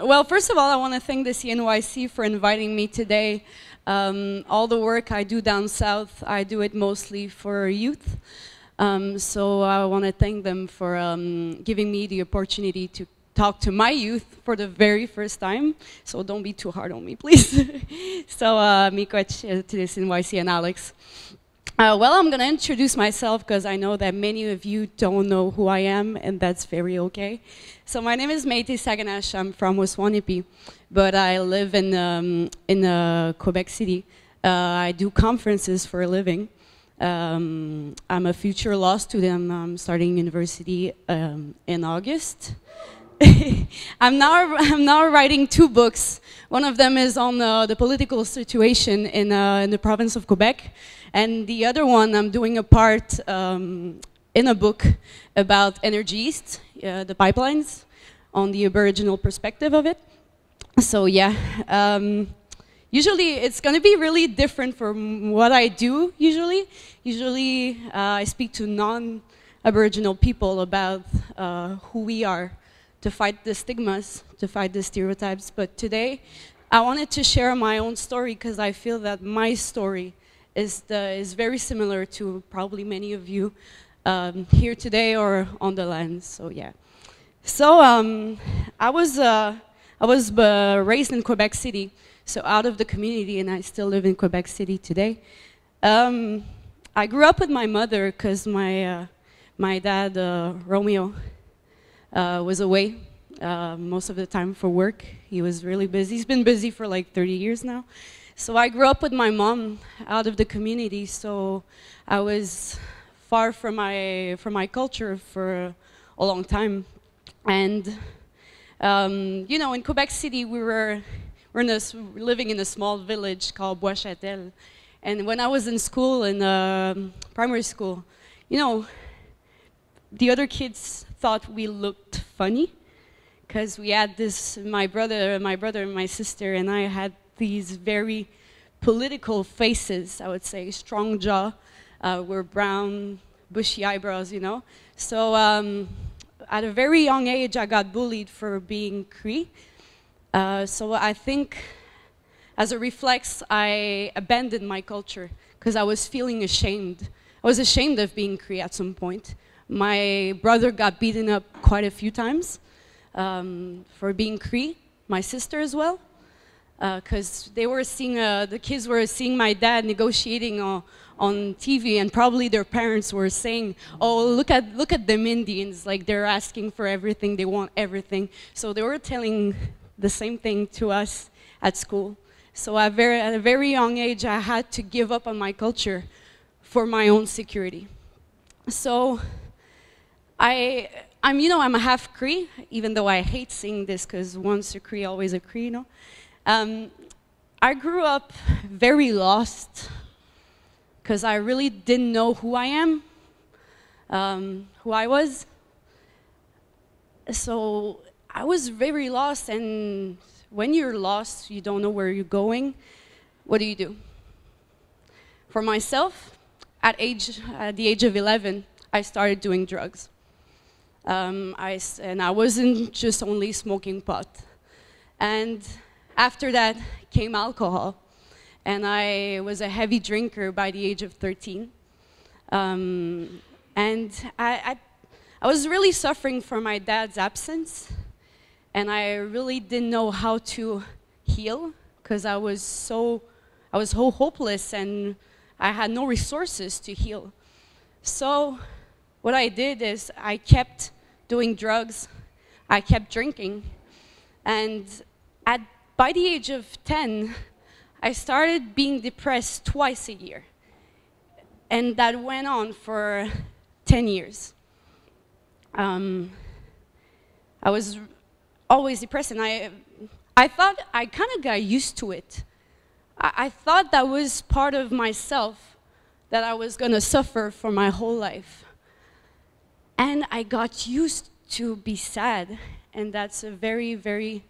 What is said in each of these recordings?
Well, first of all, I want to thank the CNYC for inviting me today. Um, all the work I do down south, I do it mostly for youth. Um, so I want to thank them for um, giving me the opportunity to talk to my youth for the very first time. So don't be too hard on me, please. so uh, Miko to this NYC and Alex. Uh, well, I'm going to introduce myself because I know that many of you don't know who I am, and that's very okay. So my name is Maitee Saganash. I'm from Waswanipi, but I live in, um, in uh, Quebec City. Uh, I do conferences for a living. Um, I'm a future law student. I'm starting university um, in August. I'm, now, I'm now writing two books. One of them is on uh, the political situation in, uh, in the province of Quebec, and the other one, I'm doing a part um, in a book about Energy East, uh, the pipelines, on the Aboriginal perspective of it. So yeah, um, usually it's going to be really different from what I do usually. Usually uh, I speak to non-Aboriginal people about uh, who we are to fight the stigmas, to fight the stereotypes. But today I wanted to share my own story because I feel that my story is, the, is very similar to probably many of you um, here today or on the land. So yeah. So um, I was, uh, I was uh, raised in Quebec City, so out of the community, and I still live in Quebec City today. Um, I grew up with my mother because my, uh, my dad, uh, Romeo, uh, was away uh, most of the time for work. He was really busy. He's been busy for like 30 years now. So I grew up with my mom out of the community, so I was far from my, from my culture for a long time. And, um, you know, in Quebec City, we were, we're in a, living in a small village called Boischatel. And when I was in school, in uh, primary school, you know, the other kids thought we looked funny because we had this, my brother, my brother and my sister and I had these very political faces, I would say, strong jaw, uh, we're brown, bushy eyebrows, you know. So um, at a very young age, I got bullied for being Cree. Uh, so I think, as a reflex, I abandoned my culture because I was feeling ashamed. I was ashamed of being Cree at some point. My brother got beaten up quite a few times um, for being Cree, my sister as well because uh, they were seeing, uh, the kids were seeing my dad negotiating on, on TV, and probably their parents were saying, "Oh, look at look at them Indians! Like they're asking for everything, they want everything." So they were telling the same thing to us at school. So at, very, at a very young age, I had to give up on my culture for my own security. So I, I'm, you know, I'm a half Cree, even though I hate saying this because once a Cree, always a Cree, you know. Um, I grew up very lost because I really didn't know who I am, um, who I was. So I was very lost, and when you're lost, you don't know where you're going. What do you do? For myself, at, age, at the age of 11, I started doing drugs. Um, I, and I wasn't just only smoking pot. And after that came alcohol. And I was a heavy drinker by the age of 13. Um, and I, I, I was really suffering from my dad's absence. And I really didn't know how to heal because I was so, I was so hopeless and I had no resources to heal. So what I did is I kept doing drugs, I kept drinking, and at by the age of 10, I started being depressed twice a year. And that went on for 10 years. Um, I was always depressed, and I, I thought I kind of got used to it. I, I thought that was part of myself that I was going to suffer for my whole life. And I got used to be sad, and that's a very, very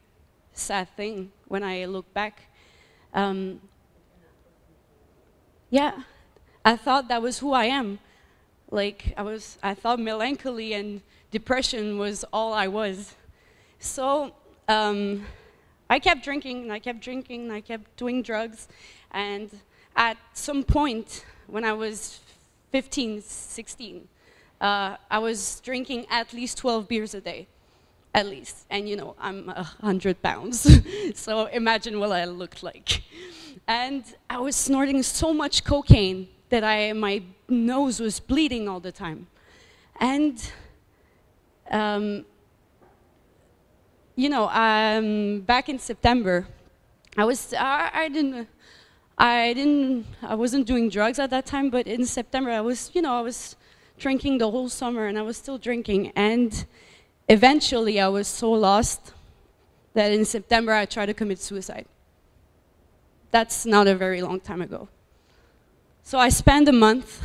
sad thing when I look back. Um, yeah, I thought that was who I am. Like I was, I thought melancholy and depression was all I was. So um, I kept drinking and I kept drinking and I kept doing drugs. And at some point, when I was 15, 16, uh, I was drinking at least 12 beers a day, at least. And you know, I'm 100 pounds, so imagine what I looked like. And I was snorting so much cocaine that I, my nose was bleeding all the time. And, um, you know, um, back in September, I was, I, I didn't, I didn't, I wasn't doing drugs at that time, but in September I was, you know, I was drinking the whole summer and I was still drinking. And eventually I was so lost that in September I tried to commit suicide. That's not a very long time ago. So I spent a month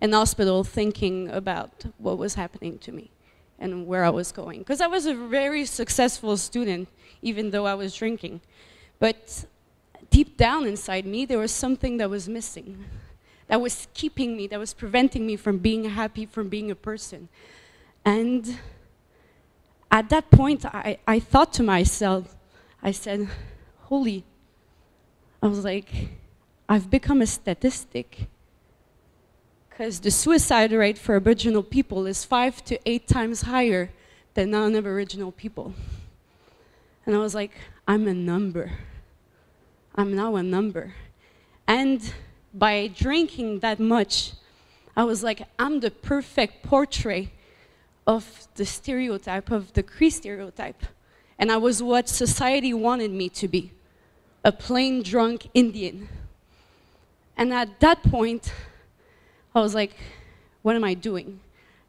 in hospital thinking about what was happening to me and where I was going. Because I was a very successful student, even though I was drinking. But deep down inside me, there was something that was missing that was keeping me, that was preventing me from being happy, from being a person. And at that point, I, I thought to myself, I said, holy, I was like, I've become a statistic. Because the suicide rate for Aboriginal people is five to eight times higher than non-Aboriginal people. And I was like, I'm a number. I'm now a number. And by drinking that much, I was like, I'm the perfect portrait of the stereotype, of the Cree stereotype. And I was what society wanted me to be, a plain drunk Indian. And at that point, I was like, what am I doing?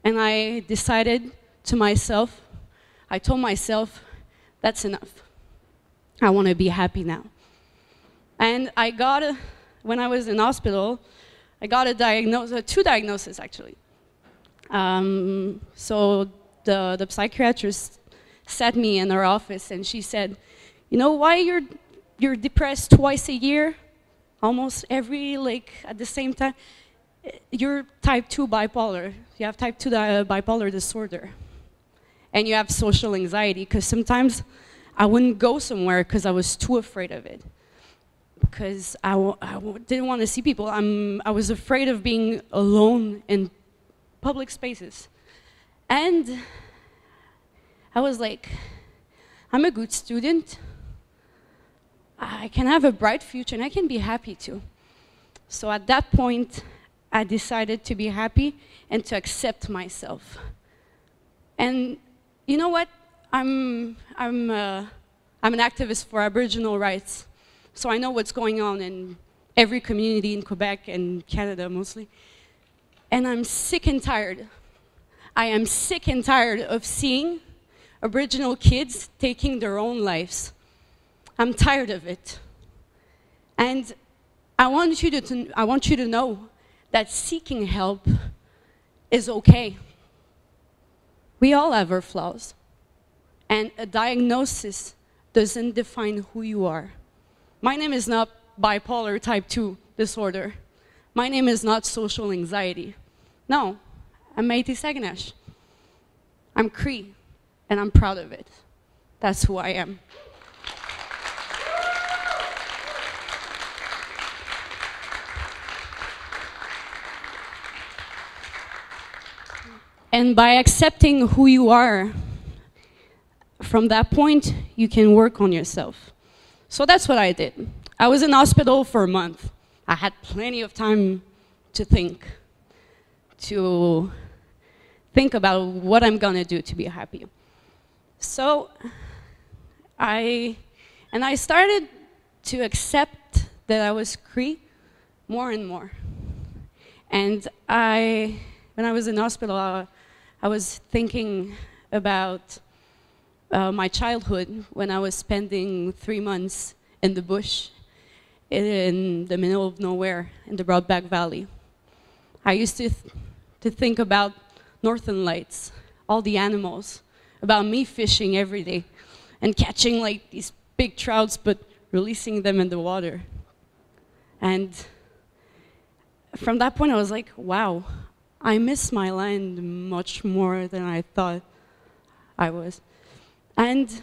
And I decided to myself, I told myself, that's enough. I want to be happy now. And I got a, when I was in hospital, I got a diagnosis, two diagnoses actually. Um, so the, the psychiatrist sat me in her office and she said, you know why you're, you're depressed twice a year? Almost every, like, at the same time? You're type 2 bipolar. You have type 2 uh, bipolar disorder. And you have social anxiety because sometimes I wouldn't go somewhere because I was too afraid of it because I w I w didn't want to see people. I'm, I was afraid of being alone in public spaces. And I was like, I'm a good student. I can have a bright future and I can be happy too. So at that point, I decided to be happy and to accept myself. And you know what? I'm, I'm, uh, I'm an activist for Aboriginal rights. So I know what's going on in every community in Quebec and Canada mostly. And I'm sick and tired. I am sick and tired of seeing Aboriginal kids taking their own lives. I'm tired of it. And I want you to, I want you to know that seeking help is okay. We all have our flaws. And a diagnosis doesn't define who you are. My name is not bipolar type 2 disorder. My name is not social anxiety. No, I'm Maitee Saganash. I'm Cree, and I'm proud of it. That's who I am. And by accepting who you are, from that point, you can work on yourself. So that's what I did. I was in hospital for a month. I had plenty of time to think, to think about what I'm gonna do to be happy. So I, and I started to accept that I was Cree more and more. And I, when I was in hospital, I, I was thinking about uh, my childhood when I was spending three months in the bush in the middle of nowhere in the Broadback Valley. I used to, th to think about northern lights, all the animals, about me fishing every day and catching like these big trouts but releasing them in the water. And from that point I was like, wow, I miss my land much more than I thought I was. And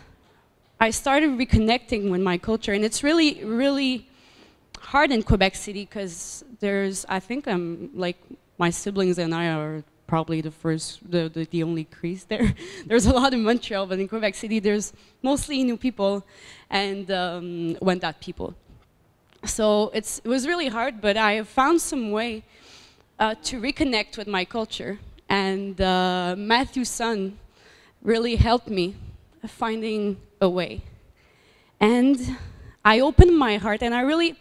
I started reconnecting with my culture, and it's really, really hard in Quebec City because there's, I think I'm like, my siblings and I are probably the first, the, the, the only Crees there. there's a lot in Montreal, but in Quebec City, there's mostly new people and um, Wendat people. So it's, it was really hard, but I found some way uh, to reconnect with my culture. And uh, Matthew's son really helped me finding a way. And I opened my heart and I really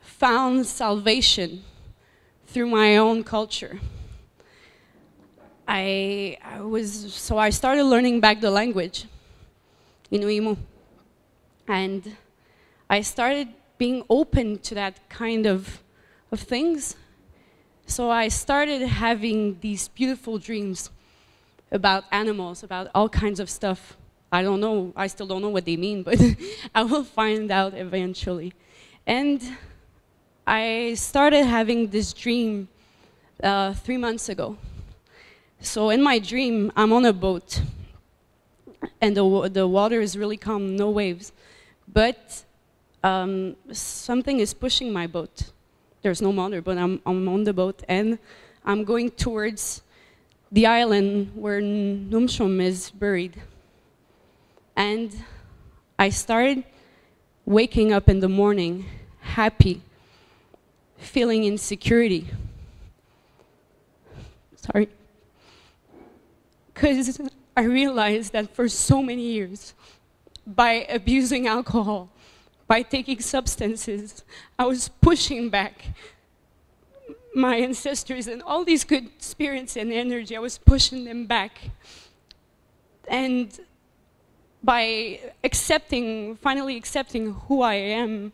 found salvation through my own culture. I, I was, so I started learning back the language, Inuimu. And I started being open to that kind of, of things. So I started having these beautiful dreams about animals, about all kinds of stuff. I don't know, I still don't know what they mean, but I will find out eventually. And I started having this dream uh, three months ago. So in my dream, I'm on a boat, and the, the water is really calm, no waves. But um, something is pushing my boat. There's no motor, but I'm, I'm on the boat, and I'm going towards the island where Numshum is buried. And I started waking up in the morning happy, feeling insecurity. Sorry. Because I realized that for so many years, by abusing alcohol, by taking substances, I was pushing back my ancestors and all these good spirits and energy, I was pushing them back. And by accepting, finally accepting who I am,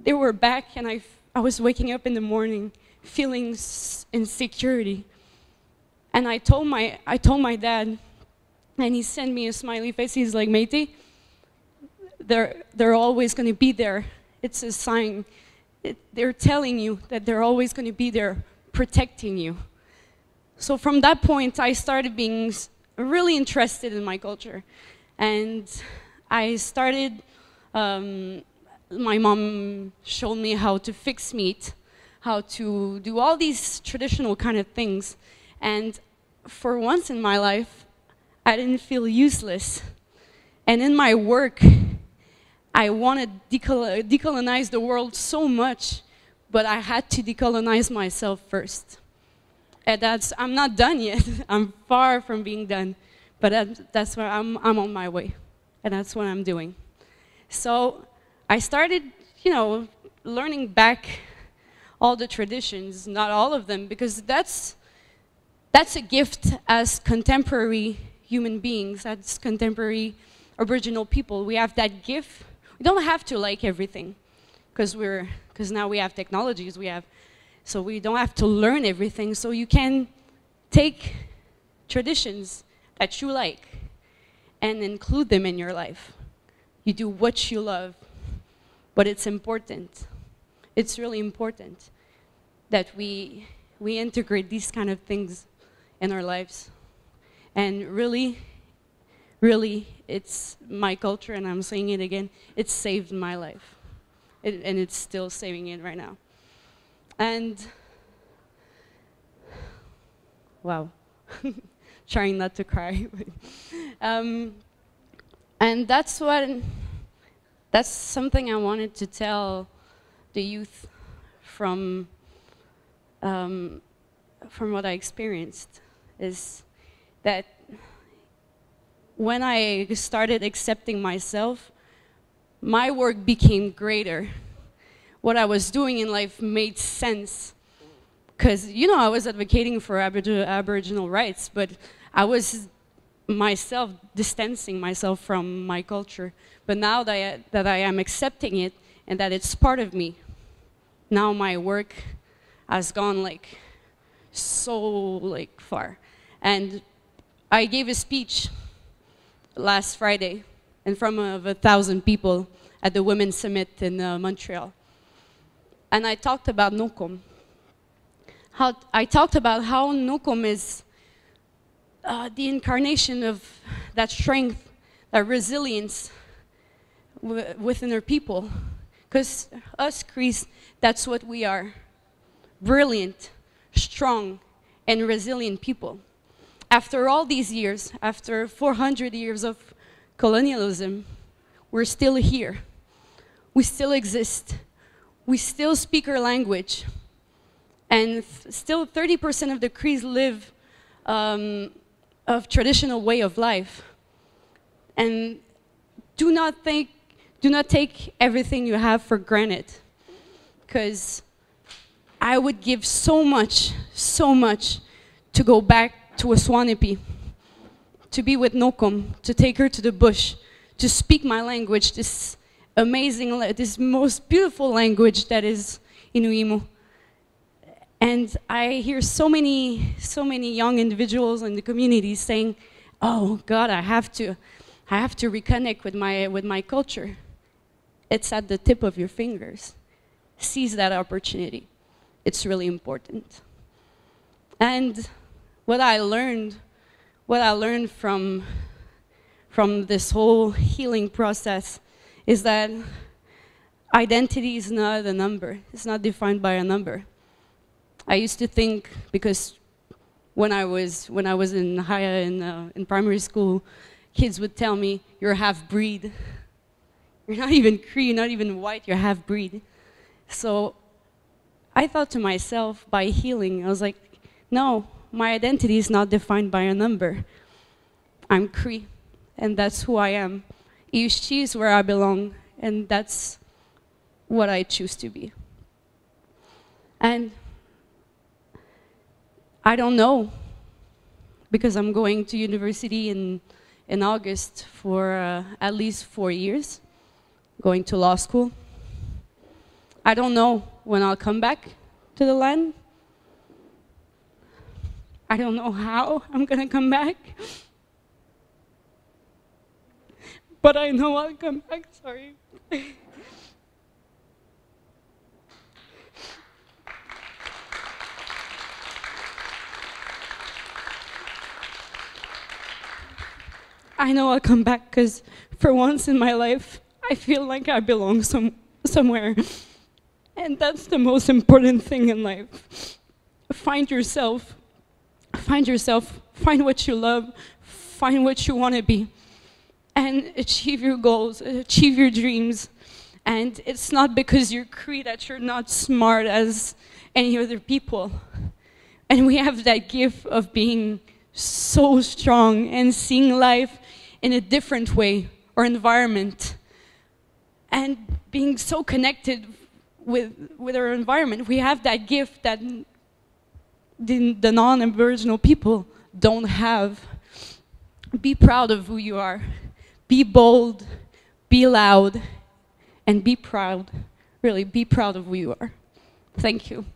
they were back and I, I was waking up in the morning feeling insecurity. And I told my, I told my dad, and he sent me a smiley face. He's like, Maitee, they're, they're always going to be there. It's a sign it, they're telling you that they're always going to be there protecting you. So from that point, I started being really interested in my culture. And I started, um, my mom showed me how to fix meat, how to do all these traditional kind of things. And for once in my life, I didn't feel useless. And in my work, I wanted to decolonize the world so much, but I had to decolonize myself first. And that's, I'm not done yet. I'm far from being done, but that's where I'm, I'm on my way, and that's what I'm doing. So I started, you know, learning back all the traditions, not all of them, because that's, that's a gift as contemporary human beings, as contemporary Aboriginal people. We have that gift we don't have to like everything because we're because now we have technologies we have so we don't have to learn everything so you can take traditions that you like and include them in your life you do what you love but it's important it's really important that we we integrate these kind of things in our lives and really really, it's my culture, and I'm saying it again, it saved my life. It, and it's still saving it right now. And, wow, trying not to cry. um, and that's what, that's something I wanted to tell the youth from, um, from what I experienced, is that when I started accepting myself, my work became greater. What I was doing in life made sense. Because, you know, I was advocating for Aboriginal rights, but I was myself distancing myself from my culture. But now that I, that I am accepting it and that it's part of me, now my work has gone like so like far. And I gave a speech last Friday in front of a thousand people at the Women's Summit in uh, Montreal. And I talked about Nokom. How, I talked about how Nokom is uh, the incarnation of that strength, that resilience within our people. Because us Crees, that's what we are. Brilliant, strong, and resilient people. After all these years, after 400 years of colonialism, we're still here. We still exist. We still speak our language. And still 30% of the Crees live um, of traditional way of life. And do not think, do not take everything you have for granted. Because I would give so much, so much to go back to Waswanipi, to be with Nokom, to take her to the bush, to speak my language, this amazing, this most beautiful language that is Inuimu. And I hear so many, so many young individuals in the community saying, "Oh God, I have to, I have to reconnect with my with my culture." It's at the tip of your fingers. Seize that opportunity. It's really important. And what I learned, what I learned from from this whole healing process is that identity is not a number. It's not defined by a number. I used to think because when I was when I was in higher in uh, in primary school, kids would tell me you're half breed. You're not even Cree, you're not even white, you're half breed. So I thought to myself by healing, I was like, no, my identity is not defined by a number. I'm Cree, and that's who I am. Eeyou Istchee is where I belong, and that's what I choose to be. And I don't know because I'm going to university in, in August for uh, at least four years, going to law school. I don't know when I'll come back to the land. I don't know how I'm going to come back. But I know I'll come back, sorry. I know I'll come back because for once in my life, I feel like I belong some, somewhere. And that's the most important thing in life. Find yourself. Find yourself. Find what you love. Find what you want to be. And achieve your goals, achieve your dreams. And it's not because you're Cree that you're not smart as any other people. And we have that gift of being so strong and seeing life in a different way or environment and being so connected with, with our environment. We have that gift that the, the non-Aboriginal people don't have. Be proud of who you are. Be bold, be loud, and be proud. Really, be proud of who you are. Thank you.